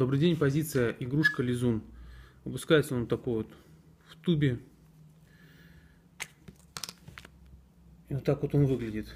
Добрый день, позиция игрушка лизун. Выпускается он такой вот в тубе. И вот так вот он выглядит.